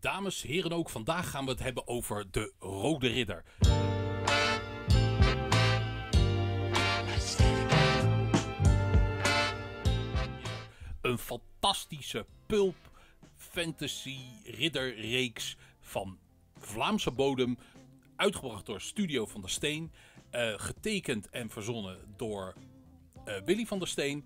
Dames, heren ook, vandaag gaan we het hebben over de Rode Ridder. Een fantastische pulp fantasy ridderreeks van Vlaamse bodem, uitgebracht door Studio van der Steen, eh, getekend en verzonnen door eh, Willy van der Steen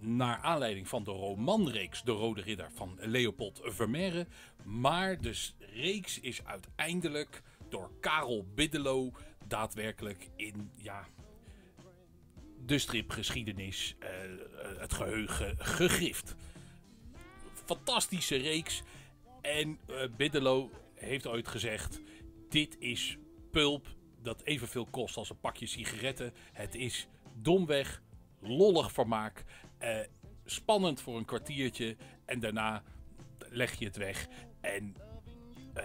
naar aanleiding van de romanreeks De Rode Ridder van Leopold Vermeire. Maar de reeks is uiteindelijk door Karel Biddelo daadwerkelijk in ja, de stripgeschiedenis, uh, het geheugen gegrift. Fantastische reeks. En uh, Biddelo heeft ooit gezegd: Dit is pulp dat evenveel kost als een pakje sigaretten. Het is domweg lollig vermaak. Uh, spannend voor een kwartiertje. En daarna leg je het weg. En uh,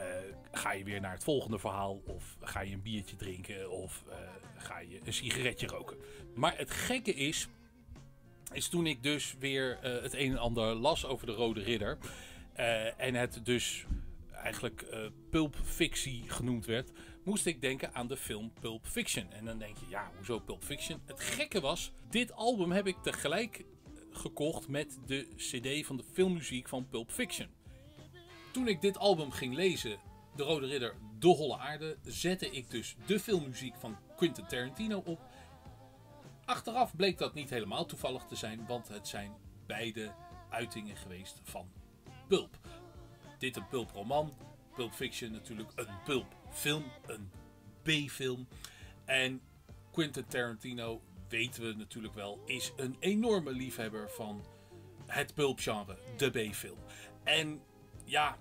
ga je weer naar het volgende verhaal. Of ga je een biertje drinken. Of uh, ga je een sigaretje roken. Maar het gekke is. Is toen ik dus weer het een en ander las over de Rode Ridder. en het dus eigenlijk pulp fictie genoemd werd, moest ik denken aan de film Pulp Fiction. En dan denk je, ja, hoezo Pulp Fiction? Het gekke was, dit album heb ik tegelijk eh, gekocht met de CD van de filmmuziek van Pulp Fiction. Toen ik dit album ging lezen, De Rode Ridder, De Holle Aarde, zette ik dus de filmmuziek van Quentin Tarantino op. Achteraf bleek dat niet helemaal toevallig te zijn, want het zijn beide uitingen geweest van Pulp dit een pulproman. Pulp Fiction natuurlijk een pulpfilm, een B-film. En Quentin Tarantino, weten we natuurlijk wel, is een enorme liefhebber van het pulpgenre, de B-film. En ja,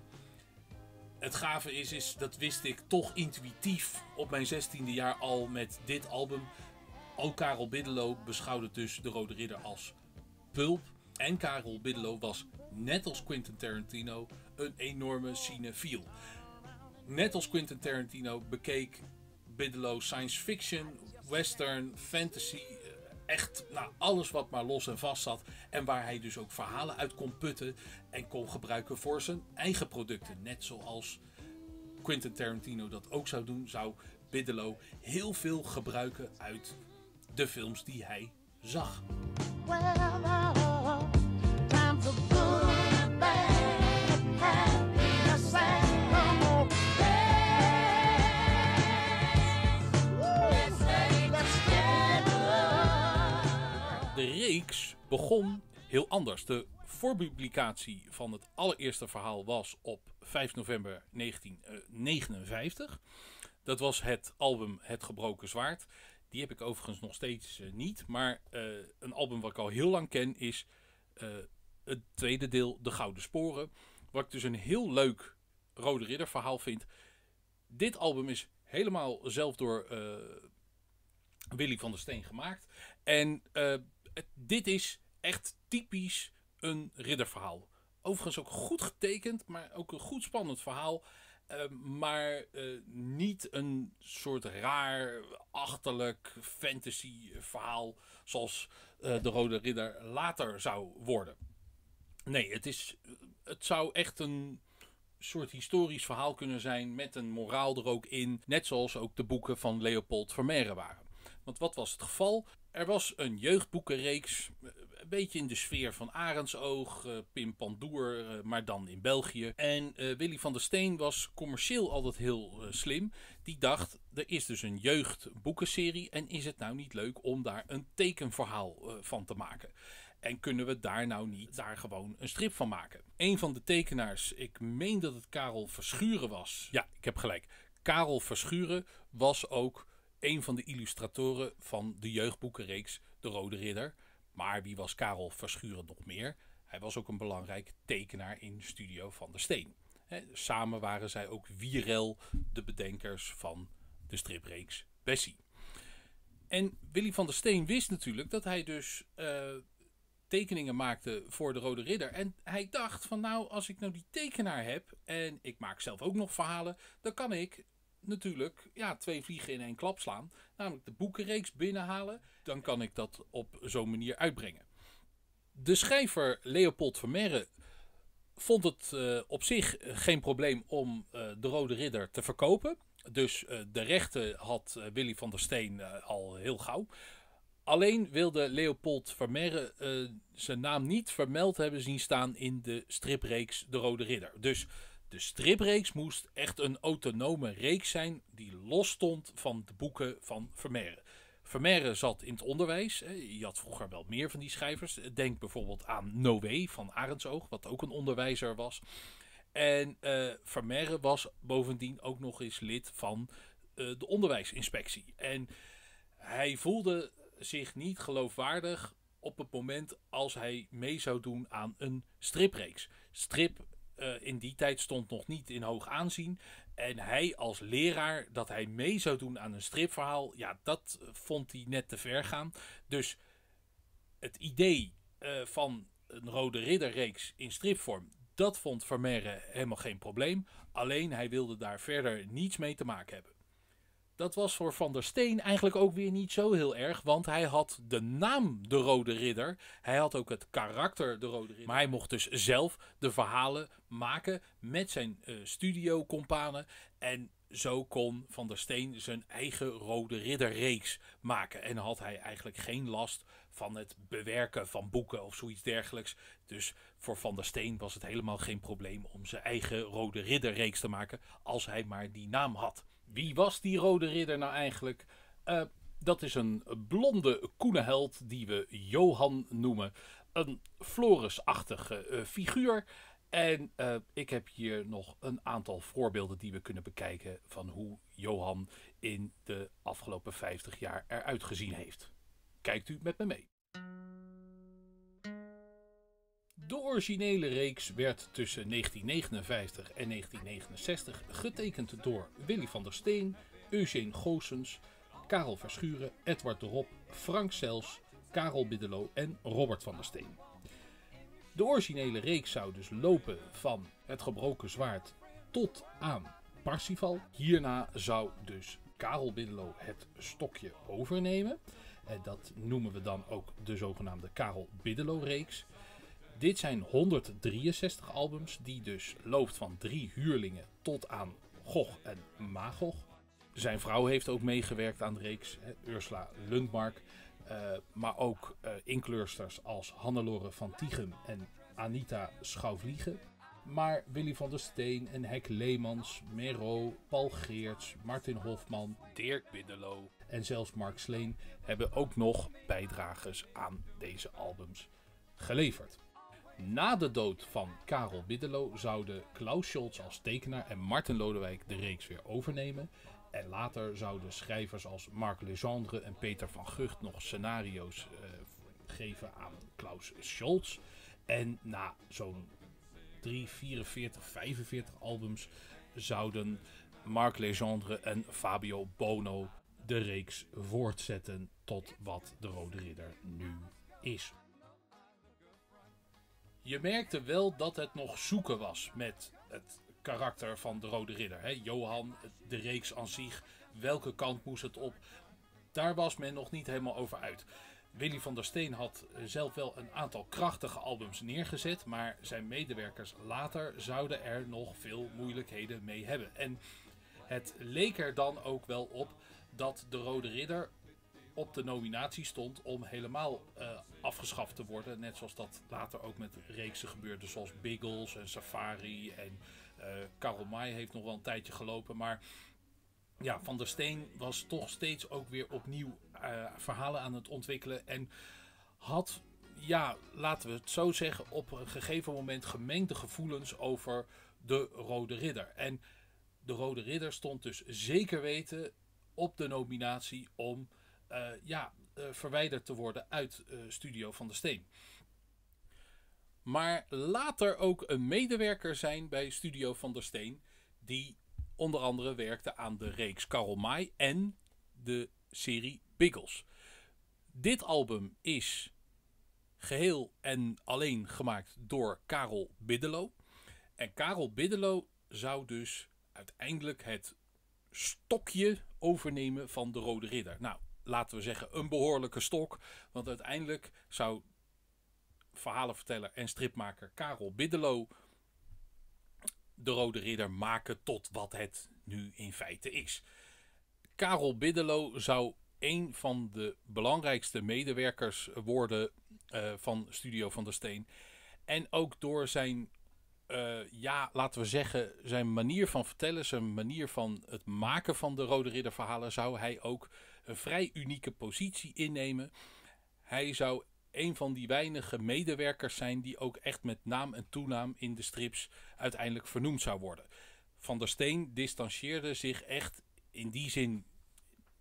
het gave is, is, dat wist ik toch intuïtief op mijn 16e jaar al met dit album. Ook Karel Biddelo beschouwde dus De Rode Ridder als pulp. En Karel Biddelo was, net als Quentin Tarantino, een enorme cinefiel. Net als Quentin Tarantino bekeek Biddelo science fiction, western, fantasy, eh, echt nou, alles wat maar los en vast zat. En waar hij dus ook verhalen uit kon putten en kon gebruiken voor zijn eigen producten. Net zoals Quentin Tarantino dat ook zou doen, zou Biddelo heel veel gebruiken uit de films die hij zag. Begon heel anders. De voorpublicatie van het allereerste verhaal was op 5 november 1959. Dat was het album Het Gebroken Zwaard. Die heb ik overigens nog steeds uh, niet. Maar uh, een album wat ik al heel lang ken is het tweede deel, De Gouden Sporen. Wat ik dus een heel leuk Rode Ridder verhaal vind. Dit album is helemaal zelf door Willy van der Steen gemaakt. En dit is echt typisch een ridderverhaal. Overigens ook goed getekend, maar ook een goed spannend verhaal. Uh, maar uh, niet een soort raar, achterlijk fantasy verhaal zoals uh, de Rode Ridder later zou worden. Nee, het, is, het zou echt een soort historisch verhaal kunnen zijn met een moraal er ook in. Net zoals ook de boeken van Leopold Vermeire waren. Want wat was het geval? Er was een jeugdboekenreeks, eh, een beetje in de sfeer van Arendsoog, uh, Pim Pandoer, uh, maar dan in België. En Willy van der Steen was commercieel altijd heel slim. Die dacht, er is dus een jeugdboekenserie en is het nou niet leuk om daar een tekenverhaal van te maken? En kunnen we daar nou niet daar gewoon een strip van maken? Een van de tekenaars, ik meen dat het Karel Verschuren was. Ja, ik heb gelijk. Karel Verschuren was ook een van de illustratoren van de jeugdboekenreeks De Rode Ridder. Maar wie was Karel Verschuren nog meer? Hij was ook een belangrijk tekenaar in Studio van der Steen. samen waren zij ook Wierel, de bedenkers van de stripreeks Bessie. En Willy van der Steen wist natuurlijk dat hij dus uh, tekeningen maakte voor de Rode Ridder. En hij dacht van nou, als ik nou die tekenaar heb en ik maak zelf ook nog verhalen, dan kan ik natuurlijk ja, twee vliegen in één klap slaan. Namelijk de boekenreeks binnenhalen. Dan kan ik dat op zo'n manier uitbrengen. De schrijver Leopold Vermeire vond het uh, op zich geen probleem om uh, de Rode Ridder te verkopen. Dus de rechten had Willy van der Steen al heel gauw. Alleen wilde Leopold Vermeer zijn naam niet vermeld hebben zien staan in de stripreeks De Rode Ridder. Dus de stripreeks moest echt een autonome reeks zijn die los stond van de boeken van Vermeer. Vermeer zat in het onderwijs. Je had vroeger wel meer van die schrijvers. Denk bijvoorbeeld aan Noé van Arendsoog, wat ook een onderwijzer was. En uh, Vermeer was bovendien ook nog eens lid van uh, de onderwijsinspectie. En hij voelde zich niet geloofwaardig op het moment als hij mee zou doen aan een stripreeks. Strip uh, in die tijd stond nog niet in hoog aanzien. En hij als leraar, dat hij mee zou doen aan een stripverhaal, ja, dat vond hij net te ver gaan. Dus het idee uh, van een Rode Ridderreeks in stripvorm, dat vond Vermeer helemaal geen probleem. Alleen hij wilde daar verder niets mee te maken hebben. Dat was voor Van der Steen eigenlijk ook weer niet zo heel erg, want hij had de naam de Rode Ridder. Hij had ook het karakter de Rode Ridder. Maar hij mocht dus zelf de verhalen maken met zijn uh, studiocompanen. En zo kon Van der Steen zijn eigen Rode Ridderreeks maken. En had hij eigenlijk geen last van het bewerken van boeken of zoiets dergelijks. Dus voor Van der Steen was het helemaal geen probleem om zijn eigen Rode Ridderreeks te maken als hij maar die naam had. Wie was die Rode Ridder nou eigenlijk? Uh, dat is een blonde koene held die we Johan noemen. Een Floris-achtige uh, figuur. En uh, ik heb hier nog een aantal voorbeelden die we kunnen bekijken van hoe Johan in de afgelopen 50 jaar eruit gezien heeft. Kijkt u met me mee. De originele reeks werd tussen 1959 en 1969 getekend door Willy van der Steen, Eugene Goossens, Karel Verschuren, Edward de Rob, Frank Sels, Karel Biddelo en Robert van der Steen. De originele reeks zou dus lopen van het gebroken zwaard tot aan Parsifal. Hierna zou dus Karel Biddelo het stokje overnemen. En dat noemen we dan ook de zogenaamde Karel Biddelo-reeks. Dit zijn 163 albums die dus loopt van drie huurlingen tot aan Gog en Magog. Zijn vrouw heeft ook meegewerkt aan de reeks, hè, Ursula Lundmark. Uh, maar ook uh, inkleursters als Hannelore van Tichem en Anita Schouwvliegen. Maar Willy van der Steen en Hek Leemans, Mero, Paul Geerts, Martin Hofman, Dirk Biddelo en zelfs Mark Sleen hebben ook nog bijdragers aan deze albums geleverd. Na de dood van Karel Biddelo zouden Klaus Scholz als tekenaar en Martin Lodewijk de reeks weer overnemen. En later zouden schrijvers als Marc Legendre en Peter van Gucht nog scenario's uh, geven aan Klaus Scholz. En na zo'n 3, 44, 45 albums zouden Marc Legendre en Fabio Bono de reeks voortzetten tot wat de Rode Ridder nu is. Je merkte wel dat het nog zoeken was met het karakter van de Rode Ridder. Hè? Johan, de reeks aan zich, welke kant moest het op? Daar was men nog niet helemaal over uit. Willy van der Steen had zelf wel een aantal krachtige albums neergezet, maar zijn medewerkers later zouden er nog veel moeilijkheden mee hebben. En het leek er dan ook wel op dat de Rode Ridder op de nominatie stond om helemaal uh, afgeschaft te worden. Net zoals dat later ook met reeksen gebeurde, zoals Biggles en Safari. En uh, Karel May heeft nog wel een tijdje gelopen. Maar ja, Van der Steen was toch steeds ook weer opnieuw uh, verhalen aan het ontwikkelen. En had, ja, laten we het zo zeggen, op een gegeven moment gemengde gevoelens over de Rode Ridder. En de Rode Ridder stond dus zeker weten op de nominatie om ja, uh, verwijderd te worden uit uh, Studio van de Steen. Maar later ook een medewerker zijn bij Studio van der Steen, die onder andere werkte aan de reeks Karel May en de serie Biggles. Dit album is geheel en alleen gemaakt door Karel Biddelo. En Karel Biddelo zou dus uiteindelijk het stokje overnemen van de Rode Ridder. Nou, laten we zeggen, een behoorlijke stok. Want uiteindelijk zou verhalenverteller en stripmaker Karel Biddelo de Rode Ridder maken tot wat het nu in feite is. Karel Biddelo zou een van de belangrijkste medewerkers worden uh, van Studio van der Steen. En ook door zijn, uh, ja, laten we zeggen, zijn manier van vertellen, zijn manier van het maken van de Rode Ridder verhalen, zou hij ook een vrij unieke positie innemen. Hij zou een van die weinige medewerkers zijn die ook echt met naam en toenaam in de strips uiteindelijk vernoemd zou worden. Van der Steen distancieerde zich echt in die zin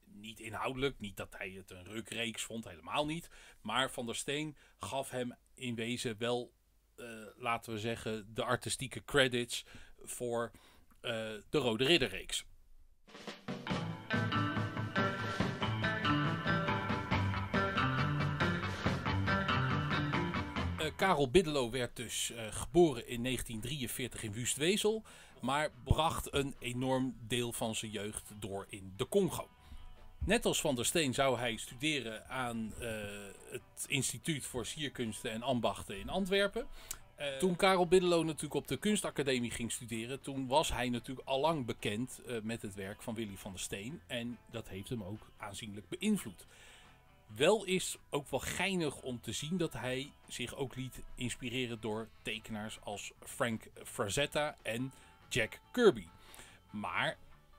niet inhoudelijk, niet dat hij het een rukreeks vond, helemaal niet. Maar Van der Steen gaf hem in wezen wel, laten we zeggen, de artistieke credits voor uh, de Rode Ridderreeks. Karel Biddelo werd dus geboren in 1943 in Wustwezel, maar bracht een enorm deel van zijn jeugd door in de Congo. Net als Van der Steen zou hij studeren aan uh, het Instituut voor Sierkunsten en Ambachten in Antwerpen. Uh, toen Karel Biddelo natuurlijk op de kunstacademie ging studeren, toen was hij natuurlijk allang bekend uh, met het werk van Willy van der Steen. En dat heeft hem ook aanzienlijk beïnvloed. Wel is ook wel geinig om te zien dat hij zich ook liet inspireren door tekenaars als Frank Frazetta en Jack Kirby. Maar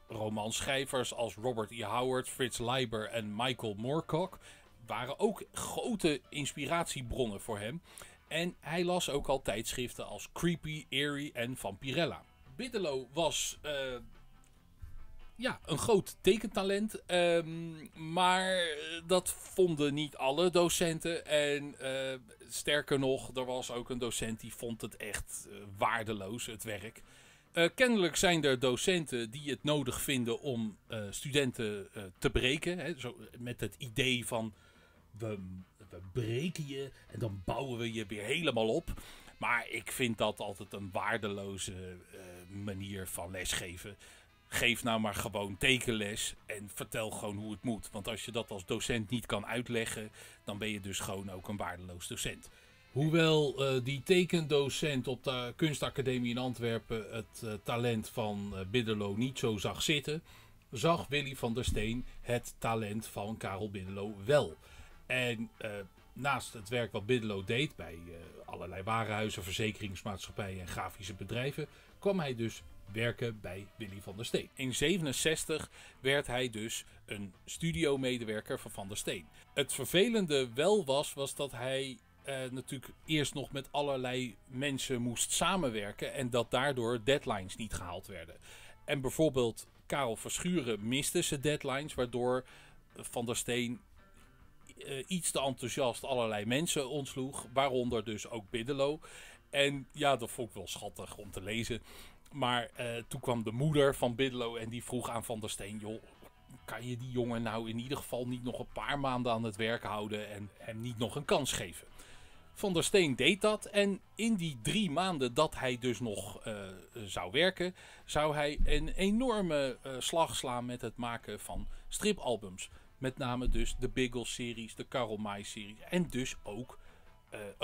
romanschrijvers als Robert E. Howard, Fritz Leiber en Michael Moorcock waren ook grote inspiratiebronnen voor hem. En hij las ook al tijdschriften als Creepy, Eerie en Vampirella. Biddelo was uh, ja, een groot tekentalent. Um, maar dat vonden niet alle docenten. En uh, sterker nog, er was ook een docent die vond het echt uh, waardeloos, het werk. Uh, kennelijk zijn er docenten die het nodig vinden om studenten te breken. Hè, zo, met het idee van we, we breken je en dan bouwen we je weer helemaal op. Maar ik vind dat altijd een waardeloze manier van lesgeven geef nou maar gewoon tekenles en vertel gewoon hoe het moet. Want als je dat als docent niet kan uitleggen, dan ben je dus gewoon ook een waardeloos docent. Hoewel uh, die tekendocent op de kunstacademie in Antwerpen het uh, talent van uh, Biddelo niet zo zag zitten, zag Willy van der Steen het talent van Karel Biddelo wel. En naast het werk wat Biddelo deed bij allerlei warenhuizen, verzekeringsmaatschappijen en grafische bedrijven, kwam hij dus werken bij Willy van der Steen. In 67 werd hij dus een studiomedewerker van Van der Steen. Het vervelende wel was, was dat hij uh, natuurlijk eerst nog met allerlei mensen moest samenwerken en dat daardoor deadlines niet gehaald werden. En bijvoorbeeld Karel Verschuren miste zijn deadlines, waardoor Van der Steen uh, iets te enthousiast allerlei mensen ontsloeg, waaronder dus ook Biddelo. En ja, dat vond ik wel schattig om te lezen. Maar uh, toen kwam de moeder van Bidlo en die vroeg aan Van der Steen: joh, kan je die jongen nou in ieder geval niet nog een paar maanden aan het werk houden en hem niet nog een kans geven? Van der Steen deed dat en in die drie maanden dat hij dus nog uh, zou werken, zou hij een enorme uh, slag slaan met het maken van stripalbums. Met name dus de Biggles-series, de Karl May-series en dus ook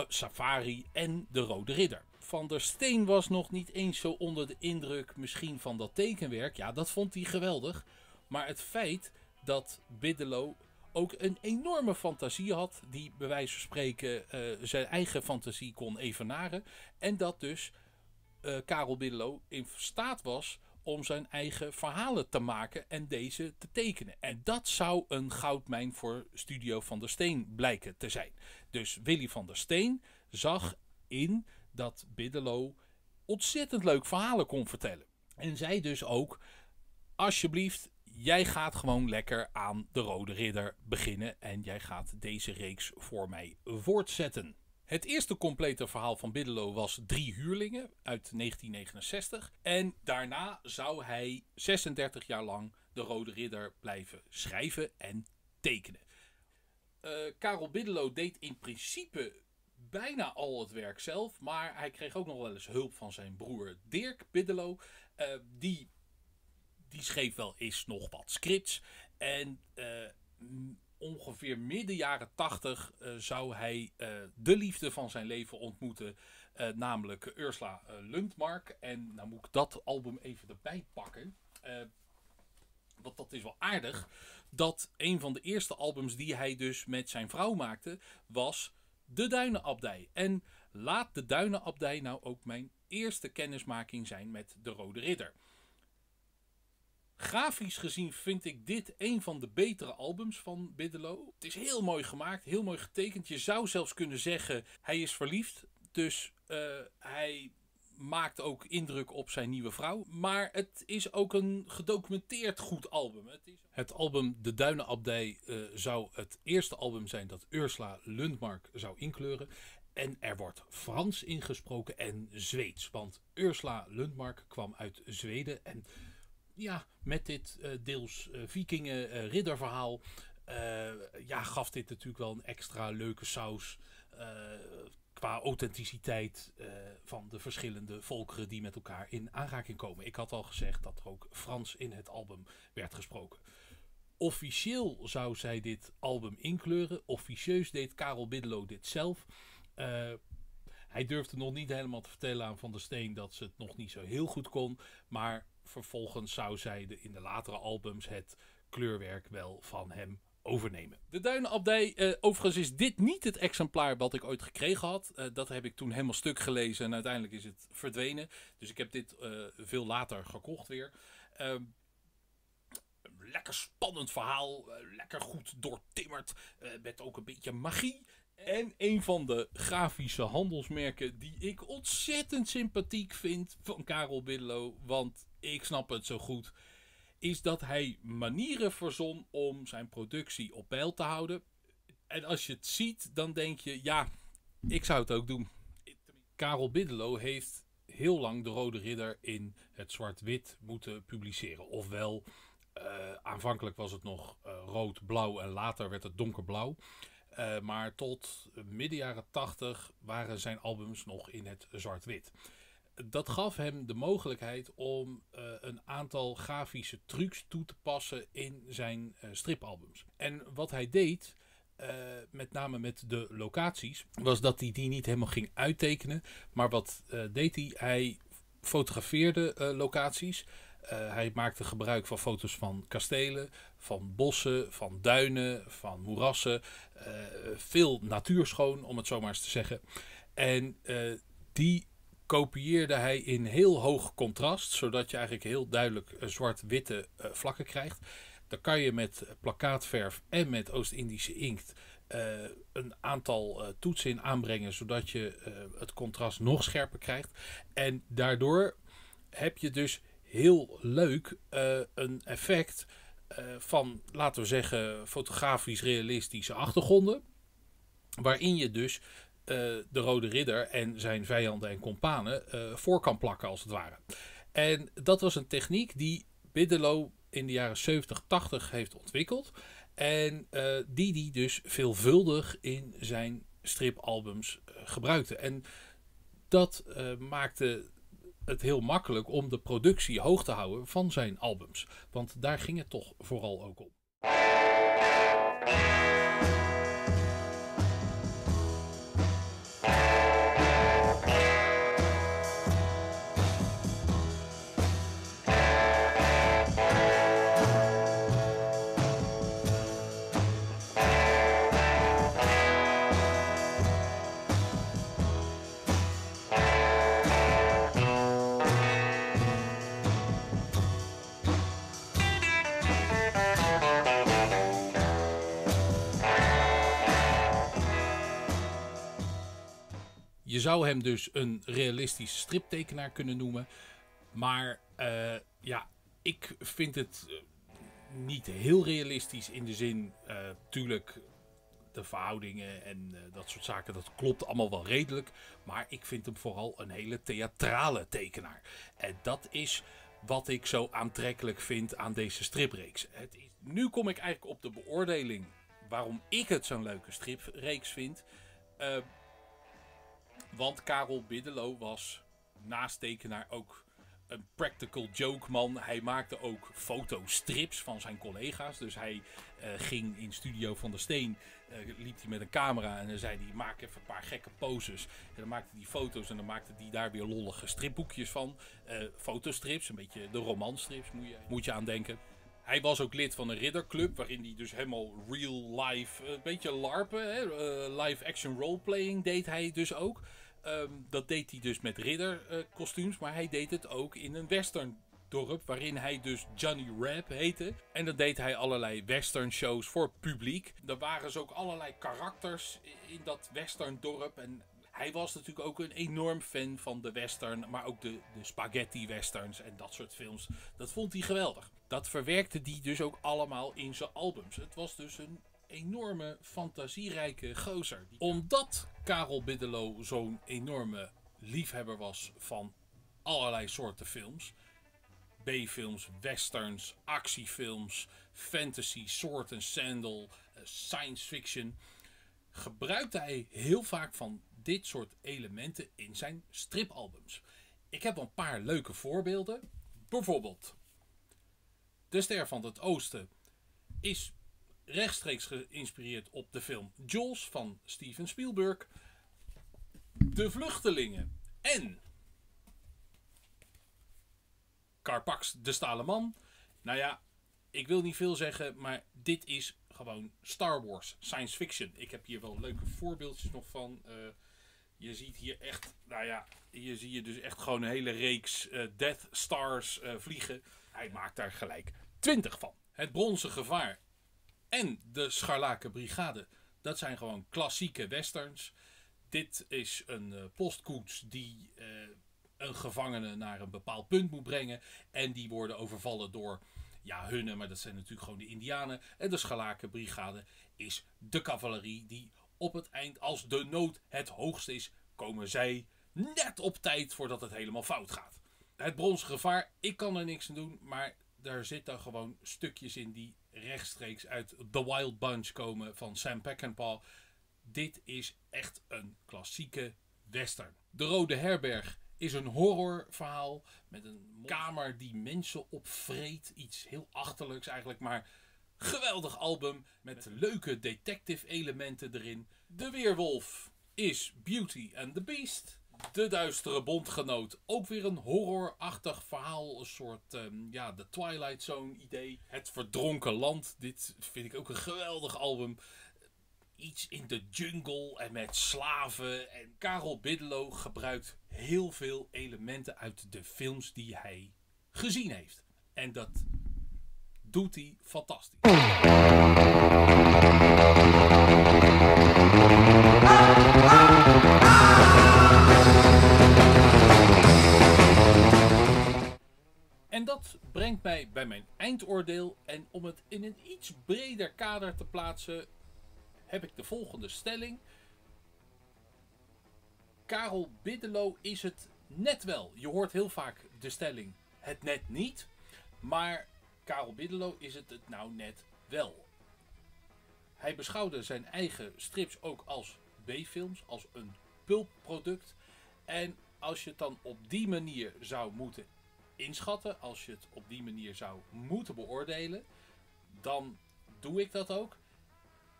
Safari en de Rode Ridder. Van der Steen was nog niet eens zo onder de indruk misschien van dat tekenwerk. Ja, dat vond hij geweldig. Maar het feit dat Biddelo ook een enorme fantasie had, die bij wijze van spreken uh, zijn eigen fantasie kon evenaren. En dat dus uh, Karel Biddelo in staat was om zijn eigen verhalen te maken en deze te tekenen. En dat zou een goudmijn voor Studio van der Steen blijken te zijn. Dus Willy van der Steen zag in dat Biddelo ontzettend leuk verhalen kon vertellen. En zij dus ook, alsjeblieft, jij gaat gewoon lekker aan de Rode Ridder beginnen en jij gaat deze reeks voor mij voortzetten. Het eerste complete verhaal van Biddelo was Drie Huurlingen uit 1969. En daarna zou hij 36 jaar lang de Rode Ridder blijven schrijven en tekenen. Uh, Karel Biddelo deed in principe bijna al het werk zelf. Maar hij kreeg ook nog wel eens hulp van zijn broer Dirk Biddelo. Uh, die, die schreef wel eens nog wat scripts. En uh, ongeveer midden jaren tachtig uh, zou hij de liefde van zijn leven ontmoeten. eh, namelijk Ursula Lundmark. En nou moet ik dat album even erbij pakken. Want dat is wel aardig. Dat een van de eerste albums die hij dus met zijn vrouw maakte, was De Duinenabdij. En laat De Duinenabdij nou ook mijn eerste kennismaking zijn met De Rode Ridder. Grafisch gezien vind ik dit een van de betere albums van Biddelo. Het is heel mooi gemaakt, heel mooi getekend. Je zou zelfs kunnen zeggen, hij is verliefd. Dus uh, hij maakt ook indruk op zijn nieuwe vrouw. Maar het is ook een gedocumenteerd goed album. Het, het album De Duinenabdij uh, zou het eerste album zijn dat Ursula Lundmark zou inkleuren. En er wordt Frans ingesproken en Zweeds. Want Ursula Lundmark kwam uit Zweden. En ja, met dit uh, deels uh, vikingen ridderverhaal... ja, gaf dit natuurlijk wel een extra leuke saus qua authenticiteit van de verschillende volkeren die met elkaar in aanraking komen. Ik had al gezegd dat er ook Frans in het album werd gesproken. Officieel zou zij dit album inkleuren. Officieus deed Karel Biddelo dit zelf. Hij durfde nog niet helemaal te vertellen aan Van der Steen dat ze het nog niet zo heel goed kon. Maar vervolgens zou zij de, in de latere albums het kleurwerk wel van hem overnemen. De Duinenabdij, uh, overigens is dit niet het exemplaar wat ik ooit gekregen had. Uh, dat heb ik toen helemaal stuk gelezen en uiteindelijk is het verdwenen. Dus ik heb dit uh, veel later gekocht weer. Ehm, lekker spannend verhaal, lekker goed doortimmerd, met ook een beetje magie. En een van de grafische handelsmerken die ik ontzettend sympathiek vind van Karel Biddelo, want ik snap het zo goed is dat hij manieren verzon om zijn productie op peil te houden. En als je het ziet, dan denk je, ja, ik zou het ook doen. Karel Biddelo heeft heel lang de Rode Ridder in het zwart-wit moeten publiceren. Ofwel, uh, aanvankelijk was het nog uh, rood-blauw en later werd het donkerblauw. Uh, maar tot midden jaren 80 waren zijn albums nog in het zwart-wit dat gaf hem de mogelijkheid om uh, een aantal grafische trucs toe te passen in zijn uh, stripalbums. En wat hij deed, met name met de locaties, was dat hij die niet helemaal ging uittekenen. Maar wat deed hij? Hij fotografeerde locaties. hij maakte gebruik van foto's van kastelen, van bossen, van duinen, van moerassen. veel natuurschoon, om het zo maar eens te zeggen. En die kopieerde hij in heel hoog contrast, zodat je eigenlijk heel duidelijk zwart-witte uh, vlakken krijgt. Dan kan je met plakkaatverf en met Oost-Indische inkt uh, een aantal uh, toetsen in aanbrengen, zodat je het contrast nog scherper krijgt. En daardoor heb je dus heel leuk een effect van, laten we zeggen, fotografisch realistische achtergronden. Waarin je dus uh, de Rode Ridder en zijn vijanden en kompanen uh, voor kan plakken, als het ware. En dat was een techniek die Biddelo in de jaren 70, 80 heeft ontwikkeld. En die die dus veelvuldig in zijn stripalbums gebruikte. En dat maakte het heel makkelijk om de productie hoog te houden van zijn albums. Want daar ging het toch vooral ook om. Zou hem dus een realistische striptekenaar kunnen noemen. Maar uh, ja, ik vind het uh, niet heel realistisch in de zin, uh, tuurlijk, de verhoudingen en dat soort zaken, dat klopt allemaal wel redelijk. Maar ik vind hem vooral een hele theatrale tekenaar. En dat is wat ik zo aantrekkelijk vind aan deze stripreeks. Het nu kom ik eigenlijk op de beoordeling waarom ik het zo'n leuke stripreeks vind. Want Karel Biddelo was naast tekenaar ook een practical joke man. Hij maakte ook fotostrips van zijn collega's. Dus hij uh, ging in Studio van der Steen, uh, liep hij met een camera en dan zei hij, maak even een paar gekke poses. En dan maakte hij foto's en dan maakte hij daar weer lollige stripboekjes van. Uh, fotostrips, een beetje de romanstrips moet je, moet je aan denken. Hij was ook lid van een ridderclub, waarin hij dus helemaal real life, een beetje larpen, hè, live action roleplaying deed hij dus ook. Um, dat deed hij dus met ridderkostuums, maar hij deed het ook in een western dorp, waarin hij dus Johnny Rap heette. En dan deed hij allerlei western shows voor publiek. Er waren dus ook allerlei karakters in dat western dorp en hij was natuurlijk ook een enorm fan van de western, maar ook de, de spaghetti westerns en dat soort films. Dat vond hij geweldig. Dat verwerkte hij dus ook allemaal in zijn albums. Het was dus een enorme fantasierijke gozer. Omdat Karel Biddelo zo'n enorme liefhebber was van allerlei soorten films. B-films, westerns, actiefilms, fantasy, sword en sandal, eh, science fiction. Gebruikte hij heel vaak van dit soort elementen in zijn stripalbums. Ik heb een paar leuke voorbeelden. Bijvoorbeeld, De Ster van het Oosten is rechtstreeks geïnspireerd op de film Jaws van Steven Spielberg. De Vluchtelingen en Carpax de Stalen Man. Nou ja, ik wil niet veel zeggen, maar dit is gewoon Star Wars, science fiction. Ik heb hier wel leuke voorbeeldjes nog van. Uh, je ziet hier echt, nou ja, hier zie je dus echt gewoon een hele reeks uh, Death Stars uh, vliegen. Hij maakt daar gelijk 20 van. Het bronzen gevaar en de Scharlaken Brigade. Dat zijn gewoon klassieke westerns. Dit is een uh, postkoets die uh, een gevangene naar een bepaald punt moet brengen. En die worden overvallen door ja, hunnen, maar dat zijn natuurlijk gewoon de Indianen. En de Scharlaken Brigade is de cavalerie die op het eind, als de nood het hoogst is, komen zij net op tijd voordat het helemaal fout gaat. Het bronzen gevaar, ik kan er niks aan doen, maar daar zitten gewoon stukjes in die rechtstreeks uit The Wild Bunch komen van Sam Peckinpah. Dit is echt een klassieke western. De Rode Herberg is een horrorverhaal met een kamer die mensen opvreet. Iets heel achterlijks eigenlijk, maar geweldig album met leuke detective elementen erin. De Weerwolf is Beauty and the Beast. De Duistere Bondgenoot. Ook weer een horrorachtig verhaal. Een soort, um, ja, de Twilight Zone idee. Het Verdronken Land. Dit vind ik ook een geweldig album. Iets in de jungle en met slaven. En Karel Biddelo gebruikt heel veel elementen uit de films die hij gezien heeft. En dat doet hij fantastisch. En dat brengt mij bij mijn eindoordeel. En om het in een iets breder kader te plaatsen, heb ik de volgende stelling. Karel Biddelo is het net wel. Je hoort heel vaak de stelling het net niet. Maar Karel Biddelo is het het nou net wel. Hij beschouwde zijn eigen strips ook als B-films, als een pulpproduct. En als je het dan op die manier zou moeten inschatten, als je het op die manier zou moeten beoordelen, dan doe ik dat ook.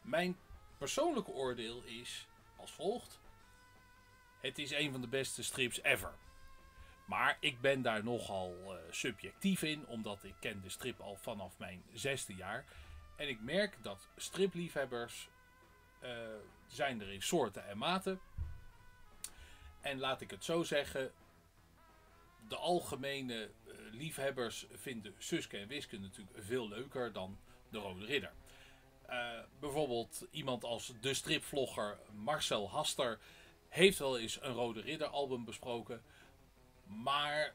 Mijn persoonlijke oordeel is als volgt. Het is een van de beste strips ever. Maar ik ben daar nogal uh, subjectief in, omdat ik ken de strip al vanaf mijn zesde jaar. En ik merk dat stripliefhebbers uh, zijn er in soorten en maten. En laat ik het zo zeggen, de algemene uh, liefhebbers vinden Suske en Wiske natuurlijk veel leuker dan de Rode Ridder. Uh, bijvoorbeeld iemand als de stripvlogger Marcel Haster heeft wel eens een Rode Ridder album besproken, maar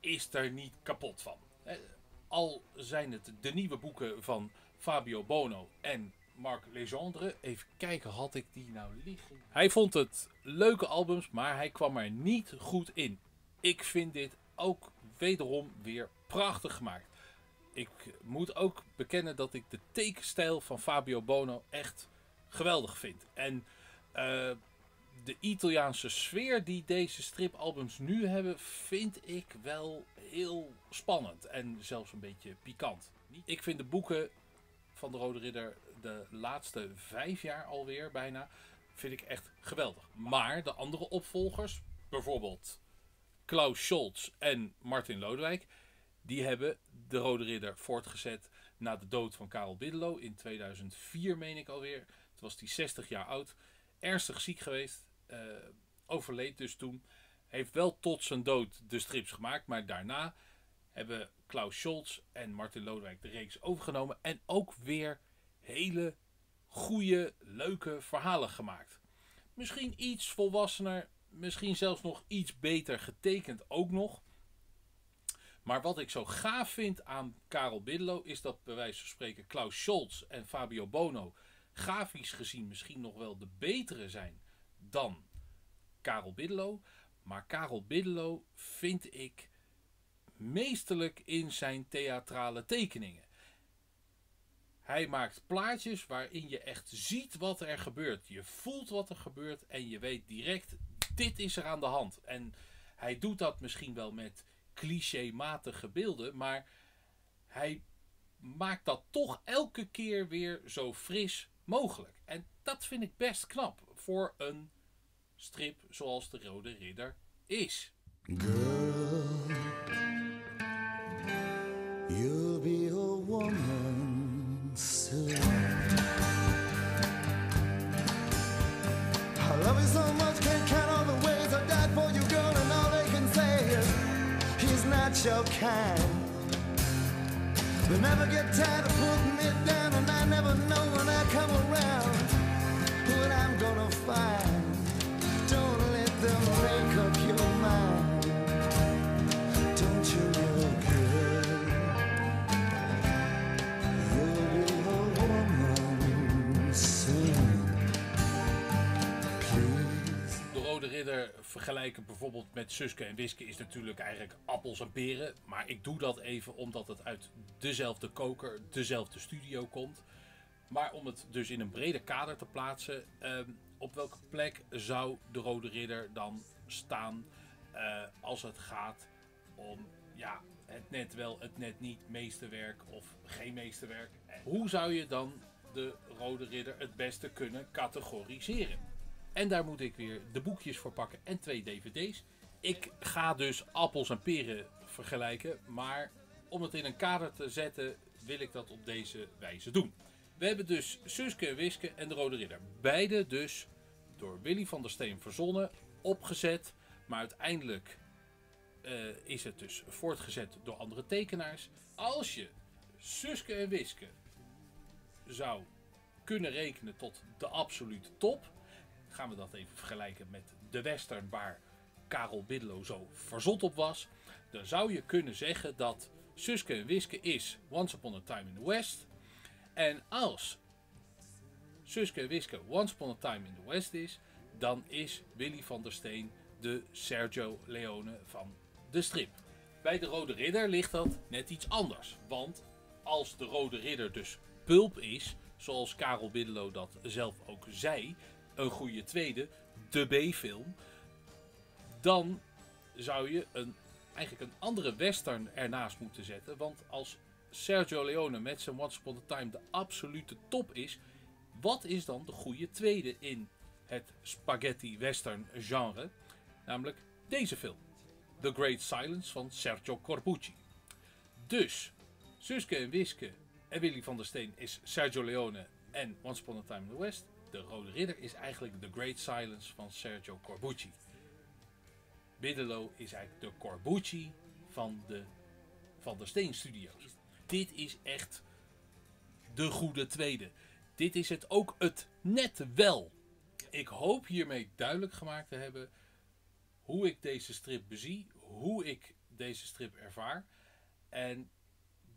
is er niet kapot van. Al zijn het de nieuwe boeken van Fabio Bono en Marc Legendre. Even kijken, had ik die nou liggen? Hij vond het leuke albums, maar hij kwam er niet goed in. Ik vind dit ook wederom weer prachtig gemaakt. Ik moet ook bekennen dat ik de tekenstijl van Fabio Bono echt geweldig vind. En uh, de Italiaanse sfeer die deze stripalbums nu hebben, vind ik wel heel spannend. En zelfs een beetje pikant. Ik vind de boeken van de Rode Ridder de laatste vijf jaar alweer bijna, vind ik echt geweldig. Maar de andere opvolgers, bijvoorbeeld Klaus Scholz en Martin Lodewijk, die hebben de Rode Ridder voortgezet na de dood van Karel Biddelo in 2004, meen ik alweer. Toen was hij 60 jaar oud, ernstig ziek geweest, uh, overleed dus toen. Heeft wel tot zijn dood de strips gemaakt, maar daarna hebben Klaus Scholz en Martin Lodewijk de reeks overgenomen. En ook weer hele goede, leuke verhalen gemaakt. Misschien iets volwassener, misschien zelfs nog iets beter getekend ook nog. Maar wat ik zo gaaf vind aan Karel Biddelo is dat bij wijze van spreken Klaus Scholz en Fabio Bono grafisch gezien misschien nog wel de betere zijn dan Karel Biddelo. Maar Karel Biddelo vind ik meesterlijk in zijn theatrale tekeningen. Hij maakt plaatjes waarin je echt ziet wat er gebeurt. Je voelt wat er gebeurt en je weet direct, dit is er aan de hand. En hij doet dat misschien wel met clichématige beelden, maar hij maakt dat toch elke keer weer zo fris mogelijk. En dat vind ik best knap voor een strip zoals de Rode Ridder is. Girl, kind. They never get tired of putting it down, and I never know when I come around what I'm gonna find. Vergelijken bijvoorbeeld met Suske en Wiske is natuurlijk eigenlijk appels en peren. Maar ik doe dat even omdat het uit dezelfde koker, dezelfde studio komt. Maar om het dus in een breder kader te plaatsen, ehm, op welke plek zou de Rode Ridder dan staan uh, als het gaat om ja, het net wel, het net niet, meesterwerk of geen meesterwerk? Hoe zou je dan de Rode Ridder het beste kunnen categoriseren? En daar moet ik weer de boekjes voor pakken en twee dvd's. Ik ga dus appels en peren vergelijken, maar om het in een kader te zetten wil ik dat op deze wijze doen. We hebben dus Suske en Wiske en de Rode Ridder. Beide dus door Willy van der Steen verzonnen, opgezet. Maar uiteindelijk uh, is het dus voortgezet door andere tekenaars. Als je Suske en Wiske zou kunnen rekenen tot de absolute top. Gaan we dat even vergelijken met de western waar Karel Biddelo zo verzot op was. Dan zou je kunnen zeggen dat Suske en Wiske is Once Upon a Time in the West. En als Suske en Wiske Once Upon a Time in the West is, dan is Willy van der Steen de Sergio Leone van de strip. Bij de Rode Ridder ligt dat net iets anders. Want als de Rode Ridder dus pulp is, zoals Karel Biddelo dat zelf ook zei, een goede tweede, de B-film, dan zou je een, eigenlijk een andere western ernaast moeten zetten. Want als Sergio Leone met zijn Once Upon a Time de absolute top is, wat is dan de goede tweede in het spaghetti western genre? Namelijk deze film. The Great Silence van Sergio Corbucci. Dus, Suske en Wiske en Willy van der Steen is Sergio Leone en Once Upon a Time in the West. De Rode Ridder is eigenlijk The Great Silence van Sergio Corbucci. Biddelo is eigenlijk de Corbucci van de Van der Steen Studios. Dit is echt de goede tweede. Dit is het ook het net wel. Ik hoop hiermee duidelijk gemaakt te hebben hoe ik deze strip bezie, hoe ik deze strip ervaar. En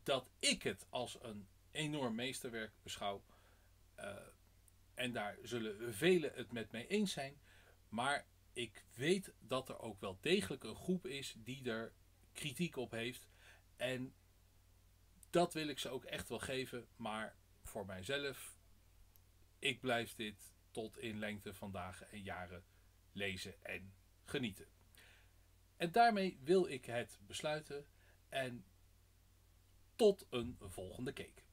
dat ik het als een enorm meesterwerk beschouw. Uh, en daar zullen velen het met mij eens zijn. Maar ik weet dat er ook wel degelijk een groep is die er kritiek op heeft. En dat wil ik ze ook echt wel geven. Maar voor mijzelf, ik blijf dit tot in lengte van dagen en jaren lezen en genieten. En daarmee wil ik het besluiten en tot een volgende keek.